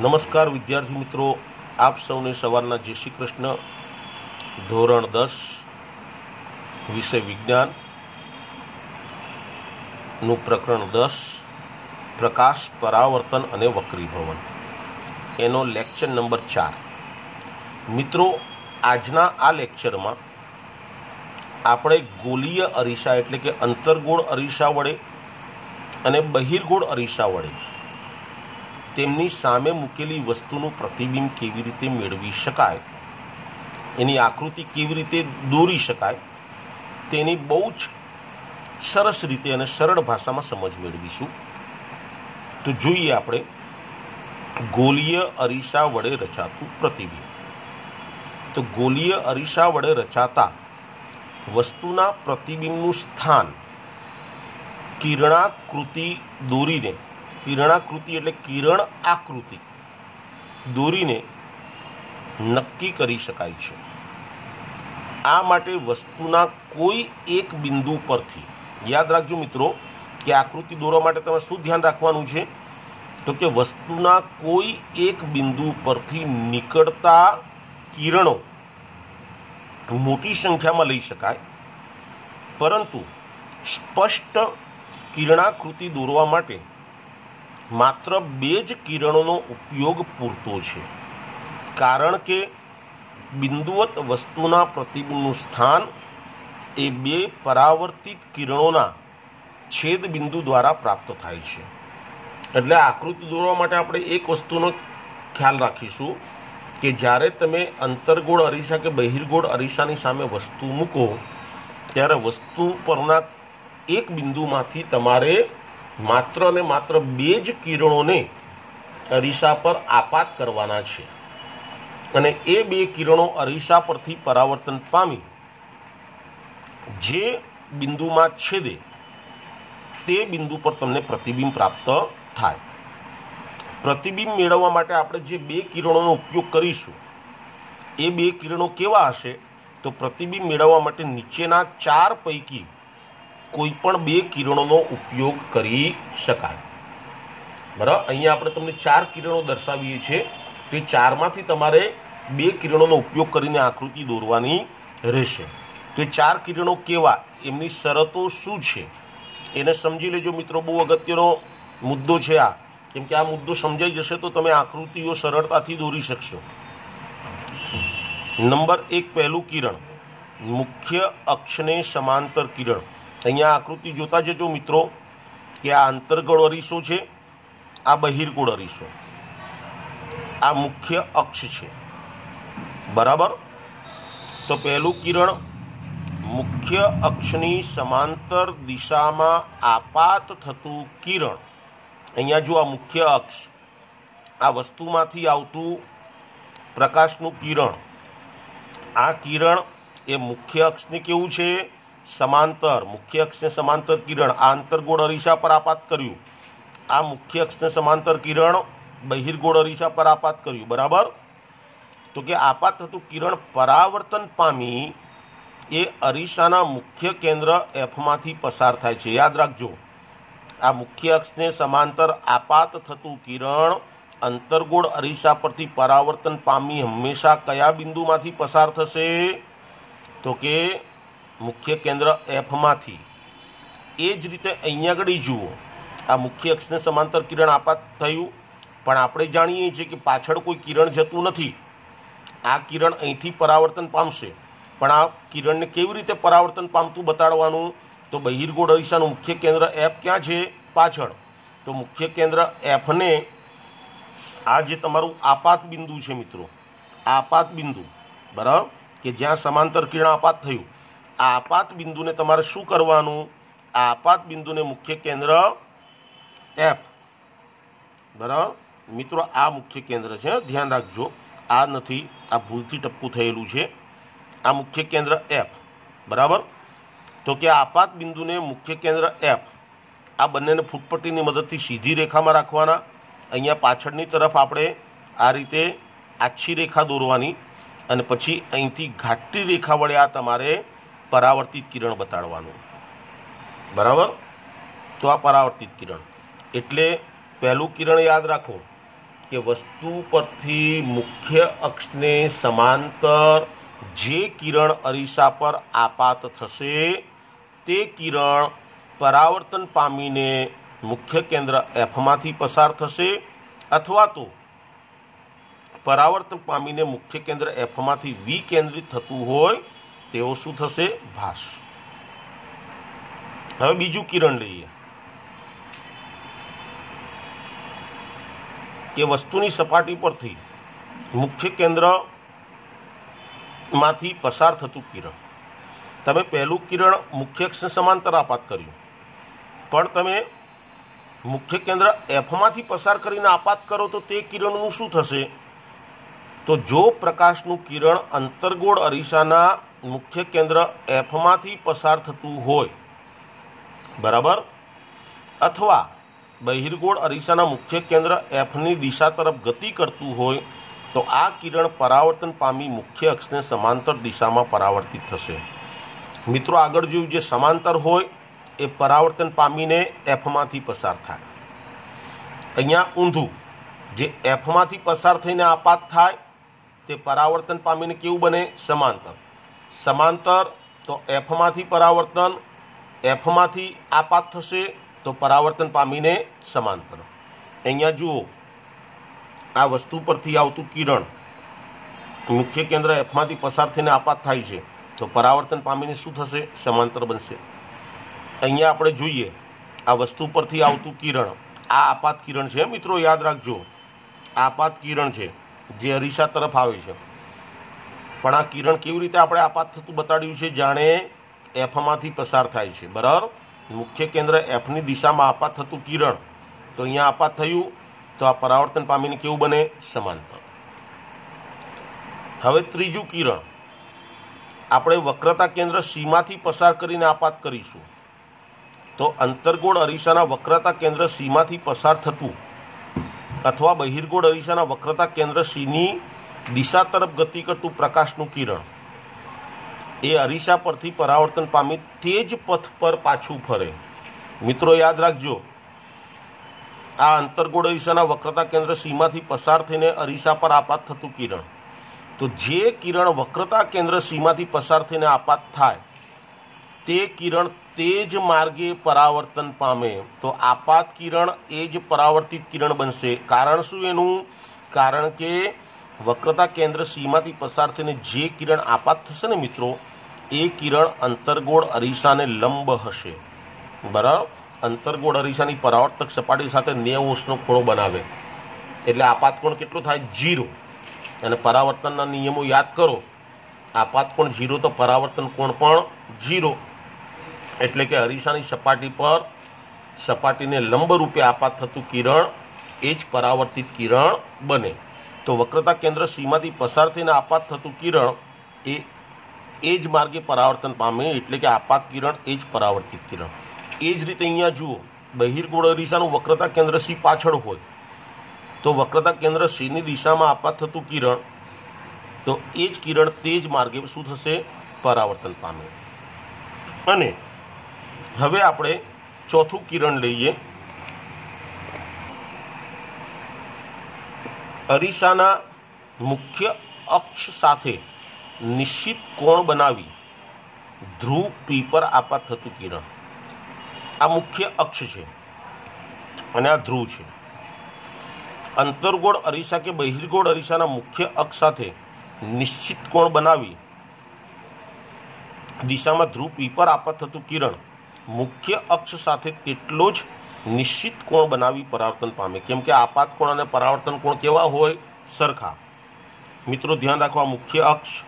નમસ્કાર વિદ્યાર્થી મિત્રો, આપ સૌને સવારના જય શ્રી કૃષ્ણ. ધોરણ દસ, વિષય વિજ્ઞાનનું પ્રકરણ દસ, પ્રકાશ, પરાવર્તન અને વક્રીભવન. એનો લેક્ચર નંબર ચાર. મિત્રો, આજના આ લેક્ચરમાં આપણે ગોલીય અરીસા એટલે કે અંતર્ગોળ અરીસા વડે અને બહિર્ગોળ અરીસા વડે તેમની સામે મૂકેલી વસ્તુનું પ્રતિબિંબ કેવી રીતે મેળવી શકાય? એની આકૃતિ કેવી રીતે દોરી શકાય? તેની બહુ જ સરસ રીતે અને સરળ ભાષામાં સમજ મેળવીશું. તો જોઈએ આપણે, ગોલીય અરીસા વડે રચાતું પ્રતિબિંબ. તો ગોલીય અરીસા વડે રચાતા વસ્તુના પ્રતિબિંબનું સ્થાન કિરણાકૃતિ દોરીને કિરણાકૃતિ એટલે કિરણ આકૃતિ. દોરીને નક્કી કરી શકાય છે. આ માટે વસ્તુના કોઈ એક બિંદુ પરથી, યાદ રાખજો મિત્રો, કે આકૃતિ દોરવા માટે તમે શું ધ્યાન રાખવાનું છે? તો કે વસ્તુના કોઈ એક બિંદુ પરથી નીકળતા કિરણો મોટી સંખ્યામાં લઈ શકાય. પરંતુ સ્પષ્ટ કિરણાકૃતિ દોરવા માટે માત્ર બે જ કિરણોનો ઉપયોગ પૂરતો છે. કારણ કે બિંદુવત વસ્તુના પ્રતિબિંબનું સ્થાન એ બે પરાવર્તિત કિરણોના છેદ બિંદુ દ્વારા પ્રાપ્ત થાય છે. એટલે આકૃતિ દોરવા માટે આપણે એક વસ્તુનો ખ્યાલ રાખીશું કે જ્યારે તમે અંતર્ગોળ અરીસા કે બહિર્ગોળ અરીસાની સામે વસ્તુ મૂકો, ત્યારે વસ્તુ પરના એક બિંદુમાંથી તમારે માત્ર ને માત્ર બે જ કિરણોને અરીસા પર આપાત કરવાના છે. અને એ બે કિરણો અરીસા પરથી પરાવર્તન પામી. જે બિંદુમાં છેદે, તે બિંદુ પર તમને પ્રતિબિંબ પ્રાપ્ત થાય. પ્રતિબિંબ મેળવવા માટે આપણે જે બે કિરણોનો ઉપયોગ કરીશું, એ બે કિરણો કેવા હશે? તો પ્રતિબિંબ મેળવવા માટે નીચેના ચાર પૈકી કોઈ પણ બે કિરણોનો ઉપયોગ કરી શકાય. બરાબર? અહીંયા આપણે તમને ચાર કિરણો દર્શાવીએ છીએ. તે ચારમાંથી તમારે બે કિરણોનો ઉપયોગ કરીને આકૃતિ દોરવાની રહેશે. તે ચાર કિરણો કેવા? એમની શરતો શું છે? એને સમજી લેજો મિત્રો, બહુ અગત્યનો મુદ્દો છે આ. કેમ કે આ મુદ્દો સમજાઈ જશે તો તમે આકૃતિઓ સરળતાથી દોરી શકશો. નંબર એક, પહેલું કિરણ. મુખ્ય અક્ષને સમાંતર કિરણ. અહીંયા આકૃતિ જોતા જજો મિત્રો કે આ અંતર્ગળ અરીસો છે, આ બહિર્ગોળ અરીસો. આ મુખ્ય અક્ષ છે. બરાબર? તો પહેલું કિરણ મુખ્ય અક્ષની સમાંતર દિશામાં આપાત થતું કિરણ. અહીંયા જો આ મુખ્ય અક્ષ આ વસ્તુમાંથી આવતું પ્રકાશનું કિરણ, આ કિરણ એ મુખ્ય અક્ષને કેવું છે? સમાંતર. મુખ્ય અક્ષને સમાંતર કિરણ. આ અંતરગોળ અરીસા પર આપાત કર્યું. આ મુખ્ય અક્ષને સમાંતર કિરણ બહિર્ગોળ અરીસા પર આપાત કર્યું. બરાબર? તો કે આપાત થતું કિરણ પરાવર્તન પામી એ અરીસાના મુખ્ય કેન્દ્ર એફમાંથી પસાર થાય છે. યાદ રાખજો. આ મુખ્ય અક્ષને સમાંતર આપાત થતું કિરણ અંતર્ગોળ અરીસા પરથી પરાવર્તન પામી હંમેશા કયા બિંદુમાંથી પસાર થશે? તો કે મુખ્ય કેન્દ્ર એફમાંથી એ જ રીતે અહીંયા આગળ જુઓ. આ મુખ્ય અક્ષને સમાંતર કિરણ આપાત થયું. પણ આપણે જાણીએ છીએ કે પાછળ કોઈ કિરણ જતું નથી. આ કિરણ અહીંથી પરાવર્તન પામશે. પણ આ કિરણને કેવી રીતે પરાવર્તન પામતું બતાડવાનું? તો બહિર્ગોળ અરીસાનું મુખ્ય કેન્દ્ર એફ ક્યાં છે? પાછળ. તો મુખ્ય કેન્દ્ર એફને આ જે તમારું આપાત બિંદુ છે મિત્રો. આપાત બિંદુ. બરાબર? કે જ્યાં સમાંતર કિરણ આપાત થયું. આ આપાત બિંદુને તમારે શું કરવાનું? આ આપાત બિંદુને મુખ્ય કેન્દ્ર એફ બરાબર? મિત્રો, આ મુખ્ય કેન્દ્ર છે. ધ્યાન રાખજો. આ નથી, આ ભૂલથી ટપકું થયેલું છે. આ મુખ્ય કેન્દ્ર એફ બરાબર? તો કે આપાત બિંદુને મુખ્ય કેન્દ્ર એફ આ બંનેને ફૂટપટ્ટીની મદદથી સીધી રેખામાં રાખવાના. અહીંયા પાછળની તરફ આપણે આ રીતે આછી રેખા દોરવાની અને પછી અહીંથી ઘાટી રેખા વડે આ તમારે પરાવર્તિત કિરણ બતાડવાનું. બરાબર? તો આ પરાવર્તિત કિરણ. એટલે પહેલું કિરણ યાદ રાખો કે વસ્તુ પરથી મુખ્ય અક્ષને સમાંતર જે કિરણ અરીસા પર આપાત થશે, તે કિરણ પરાવર્તન પામીને મુખ્ય કેન્દ્ર એફમાંથી પસાર થશે, અથવા તો પરાવર્તન પામીને મુખ્ય કેન્દ્ર એફમાંથી વિકેન્દ્રિત થતું હોય તેવો શું થશે? ભાસ. હવે બીજું કિરણ લઈએ. કે વસ્તુની સપાટી પરથી મુખ્ય કેન્દ્રમાંથી પસાર થતું કિરણ. તમે પહેલું કિરણ મુખ્ય અક્ષને સમાંતર આપાત કર્યું. પણ તમે મુખ્ય કેન્દ્ર એફમાંથી પસાર કરીને આપાત કરો તો તે કિરણનું શું થશે? તો જો પ્રકાશનું કિરણ અંતર્ગોળ અરીસાના મુખ્ય કેન્દ્ર એફમાંથી પસાર થતું હોય, બરાબર? અથવા બહિર્ગોળ અરીસાના મુખ્ય કેન્દ્ર એફની દિશા તરફ ગતિ કરતું હોય, તો આ કિરણ પરાવર્તન પામી મુખ્ય અક્ષને સમાંતર દિશામાં પરાવર્તિત થશે. મિત્રો, આગળ જોયું જે સમાંતર હોય, એ પરાવર્તન પામીને એફમાંથી પસાર થાય. અહીંયા ઊંધું, જે એફમાંથી પસાર થઈને આપાત થાય તે પરાવર્તન પામીને કેવું બને? સમાંતર. સમાંતર તો એફમાંથી પરાવર્તન એફમાંથી આપાત થશે તો પરાવર્તન પામીને સમાંતર. અહીંયા જુઓ, આ વસ્તુ પરથી આવતું કિરણ મુખ્ય કેન્દ્ર એફમાંથી પસાર થઈને આપાત થાય છે. તો પરાવર્તન પામીને શું થશે? સમાંતર બનશે. અહીંયા આપણે જોઈએ, આ વસ્તુ પરથી આવતું કિરણ, આ આપાત કિરણ છે. મિત્રો, યાદ રાખજો આપાત કિરણ છે. જે અરીસા તરફ આવે છે. પણ આ કિરણ કેવી રીતે આપણે આપાત થતું બતાડ્યું છે જાણે એફમાંથી પસાર થાય છે. બરાબર? મુખ્ય કેન્દ્ર એફની દિશામાં આપાત થતું કિરણ. તો અહીંયા આપાત થયું. તો આ પરાવર્તન પામીને કેવું બને? સમાંતર. હવે ત્રીજું કિરણ. આપણે વક્રતા કેન્દ્ર સીમાથી પસાર કરીને આપાત કરીશું. તો અંતર્ગોળ અરીસાના વક્રતા કેન્દ્ર સીમાથી પસાર થતું અથવા બહિર્ગોળ અરીસાના વક્રતા કેન્દ્ર સીની દિશા તરફ ગતિ કરતું પ્રકાશનું કિરણ. એ અરીસા પરથી પરાવર્તન પામી તે જ પથ પર પાછું ફરે. મિત્રો, યાદ રાખજો, આ અંતર્ગોળ અરીસાના વક્રતા કેન્દ્ર સીમાથી પસાર થઈને અરીસા પર આપાત થતું કિરણ. તો જે કિરણ વક્રતા કેન્દ્ર સીમાથી પસાર થઈને આપાત થાય, તે કિરણ તે જ માર્ગે પરાવર્તન પામે, તો આપાત કિરણ એ જ પરાવર્તિત કિરણ બનશે. કારણ શું એનું? કારણ કે વક્રતા કેન્દ્ર સીમાથી પસાર થઈને જે કિરણ આપાત થશે ને મિત્રો, એ કિરણ અંતર્ગોળ અરીસાને લંબ હશે. બરાબર? અંતર્ગોળ અરીસાની પરાવર્તક સપાટી સાથે નેવ અંશનો ખૂણો બનાવે. એટલે આપાતકોણ કેટલો થાય? જીરો. અને પરાવર્તનના નિયમો યાદ કરો. આપાતકોણ જીરો તો પરાવર્તન કોણ પણ જીરો. એટલે કે અરીસાની સપાટી પર સપાટીને લંબ રૂપે આપાત થતું કિરણ, એ જ પરાવર્તિત કિરણ બને. તો વક્રતા કેન્દ્ર સીમાથી પસાર થઈને આપાત થતું કિરણ, એ એ જ માર્ગે પરાવર્તન પામે એટલે કે આપાત કિરણ, એ જ પરાવર્તિત કિરણ. એ જ રીતે અહીંયા જુઓ, બહિર્ગોળ અરીસાનું વક્રતા કેન્દ્ર સી પાછળ હોય. તો વક્રતા કેન્દ્ર સીની દિશામાં આપાત થતું કિરણ, તો એ જ કિરણ તે જ માર્ગે શું થશે? પરાવર્તન પામે. અને હવે આપણે ચોથું કિરણ લઈએ. અરીસાના મુખ્ય અક્ષ સાથે નિશ્ચિત કોણ બનાવી ધ્રુવ પી પર આપાત થતું કિરણ. આ મુખ્ય અક્ષ છે અને આ ધ્રુવ છે. અંતર્ગોળ અરીસા કે બહિર્ગોળ અરીસાના મુખ્ય અક્ષ સાથે નિશ્ચિત કોણ બનાવી દિશામાં ધ્રુવ પી પર આપાત થતું કિરણ મુખ્ય અક્ષ સાથે તેટલો જ નિશ્ચિત કોણ બનાવી પરાવર્તન પામે. કેમ કે આપાત કોણ અને પરાવર્તન કોણ કેવા હોય? સરખા. મિત્રો, ધ્યાન રાખવા મુખ્ય અક્ષ,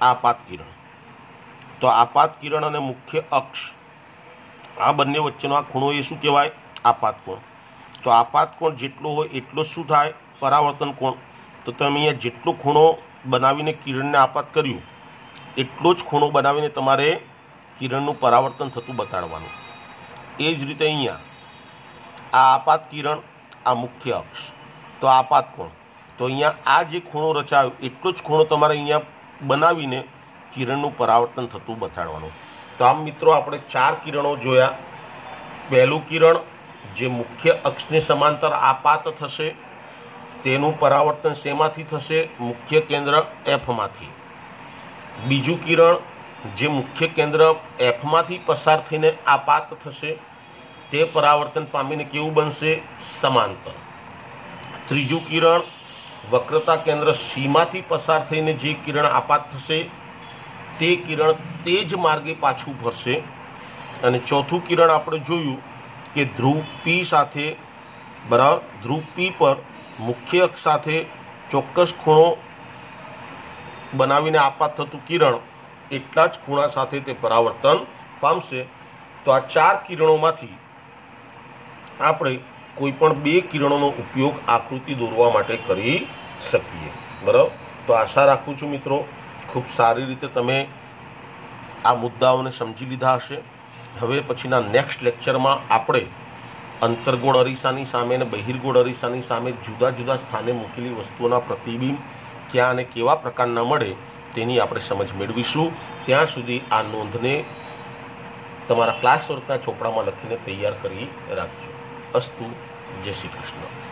આપાત કિરણ. તો આપાત કિરણ અને મુખ્ય અક્ષ, આ બંને વચ્ચેનો આ ખૂણો એ શું કહેવાય? આપાત કોણ. તો આપાત કોણ જેટલો હોય એટલો શું થાય? પરાવર્તન કોણ. તો તમે અહીંયા જેટલો ખૂણો બનાવીને કિરણને આપાત કર્યું, એટલો જ ખૂણો બનાવીને તમારે કિરણનું પરાવર્તન થતું બતાડવાનું. એ જ રીતે અહીંયા, આ આપાત કિરણ, આ મુખ્ય અક્ષ. તો આપાત કોણ? તો અહીંયા આ જે ખૂણો રચાયો, એટલો જ ખૂણો તમારે અહીંયા બનાવીને કિરણનું પરાવર્તન થતું બતાડવાનું. તો આમ મિત્રો આપણે ચાર કિરણો જોયા. પહેલું કિરણ, જે મુખ્ય અક્ષને સમાંતર આપાત થશે, તેનું પરાવર્તન શેમાંથી થશે? મુખ્ય કેન્દ્ર એફમાંથી બીજું કિરણ જે મુખ્ય કેન્દ્ર એફમાંથી પસાર થઈને આપાત થશે, તે પરાવર્તન પામીને કેવું બનશે? સમાંતર. ત્રીજું કિરણ, વક્રતા કેન્દ્ર સીમાંથી પસાર થઈને જે કિરણ આપાત થશે, તે કિરણ તે જ માર્ગે પાછું ફરશે. અને ચોથું કિરણ આપણે જોયું કે ધ્રુવ પી સાથે, બરાબર? ધ્રુવ પી પર મુખ્ય અક્ષ સાથે ચોક્કસ ખૂણો બનાવીને આપાત થતું કિરણ એટલા જ ખૂણા સાથે તે પરાવર્તન પામશે. તો આ ચાર કિરણોમાંથી આપણે કોઈ પણ બે કિરણોનો ઉપયોગ આકૃતિ દોરવા માટે કરી શકીએ. બરાબર? તો આશા રાખું છું મિત્રો, ખૂબ સારી રીતે તમે આ મુદ્દાઓને સમજી લીધા હશે. હવે પછીના નેક્સ્ટ લેક્ચરમાં આપણે અંતર્ગોળ અરીસાની સામે અને બહિર્ગોળ અરીસાની સામે જુદા જુદા સ્થાને મૂકેલી વસ્તુઓના પ્રતિબિંબ ક્યાં અને કેવા પ્રકારના મળે તેની આપણે સમજ મેળવીશું. ત્યાં સુધી આ નોંધને તમારા ક્લાસ વર્કના ચોપડામાં લખીને તૈયાર કરી રાખજો. અસ્તુ, જય શ્રી કૃષ્ણ.